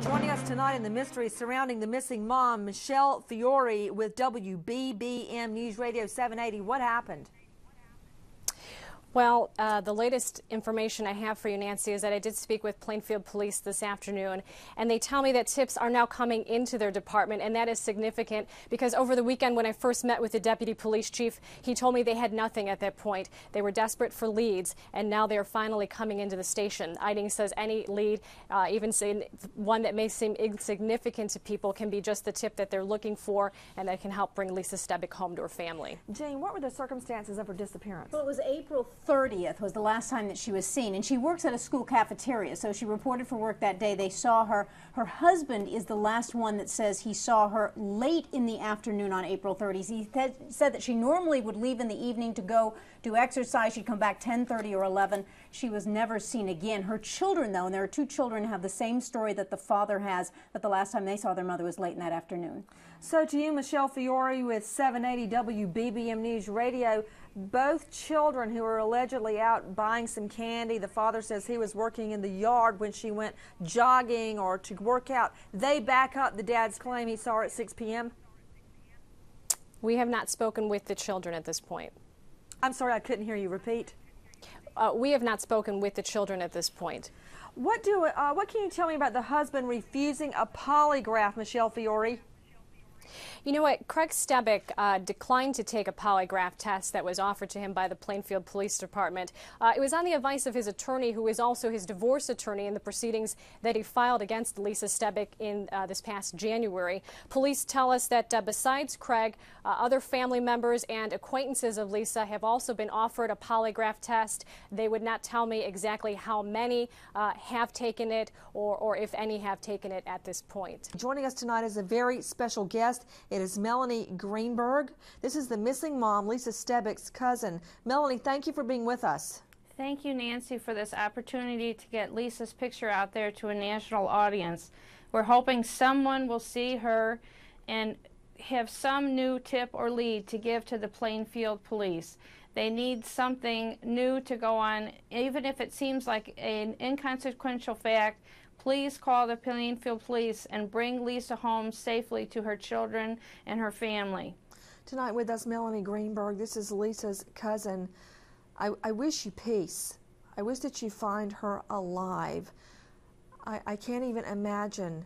Joining us tonight in the mystery surrounding the missing mom, Michelle Fiore with WBBM News Radio 780. What happened? Well, uh, the latest information I have for you, Nancy, is that I did speak with Plainfield Police this afternoon, and they tell me that tips are now coming into their department, and that is significant because over the weekend when I first met with the deputy police chief, he told me they had nothing at that point. They were desperate for leads, and now they are finally coming into the station. Eiding says any lead, uh, even one that may seem insignificant to people, can be just the tip that they're looking for, and that can help bring Lisa Stebic home to her family. Jane, what were the circumstances of her disappearance? Well, it was April 30th was the last time that she was seen. And she works at a school cafeteria, so she reported for work that day. They saw her. Her husband is the last one that says he saw her late in the afternoon on April 30th. He said that she normally would leave in the evening to go do exercise. She'd come back 10:30 or 11. She was never seen again. Her children, though, and there are two children, have the same story that the father has. That the last time they saw their mother was late in that afternoon. So to you, Michelle Fiore with 780 WBBM News Radio both children who were allegedly out buying some candy. The father says he was working in the yard when she went jogging or to work out. They back up the dad's claim he saw her at 6 p.m. We have not spoken with the children at this point. I'm sorry, I couldn't hear you. Repeat. Uh, we have not spoken with the children at this point. What do uh, what can you tell me about the husband refusing a polygraph, Michelle Fiore? You know what? Craig Stebic uh, declined to take a polygraph test that was offered to him by the Plainfield Police Department. Uh, it was on the advice of his attorney, who is also his divorce attorney in the proceedings that he filed against Lisa Stebic in uh, this past January. Police tell us that uh, besides Craig, uh, other family members and acquaintances of Lisa have also been offered a polygraph test. They would not tell me exactly how many uh, have taken it or, or if any have taken it at this point. Joining us tonight is a very special guest. It is Melanie Greenberg. This is the missing mom, Lisa Stebic's cousin. Melanie, thank you for being with us. Thank you, Nancy, for this opportunity to get Lisa's picture out there to a national audience. We're hoping someone will see her and have some new tip or lead to give to the Plainfield police. They need something new to go on, even if it seems like an inconsequential fact Please call the Plainfield Police and bring Lisa home safely to her children and her family. Tonight with us, Melanie Greenberg. This is Lisa's cousin. I, I wish you peace. I wish that you find her alive. I, I can't even imagine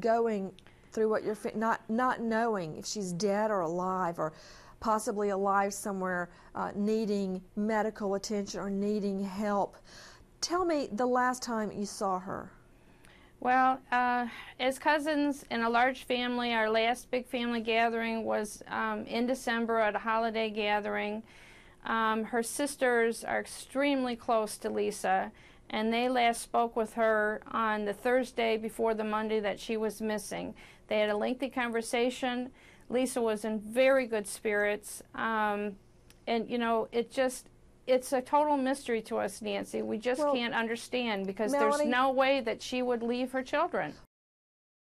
going through what you're not not knowing if she's dead or alive or possibly alive somewhere uh, needing medical attention or needing help. Tell me the last time you saw her. Well, uh, as cousins in a large family, our last big family gathering was um, in December at a holiday gathering. Um, her sisters are extremely close to Lisa, and they last spoke with her on the Thursday before the Monday that she was missing. They had a lengthy conversation. Lisa was in very good spirits. Um, and, you know, it just, it's a total mystery to us, Nancy. We just well, can't understand because Melanie, there's no way that she would leave her children.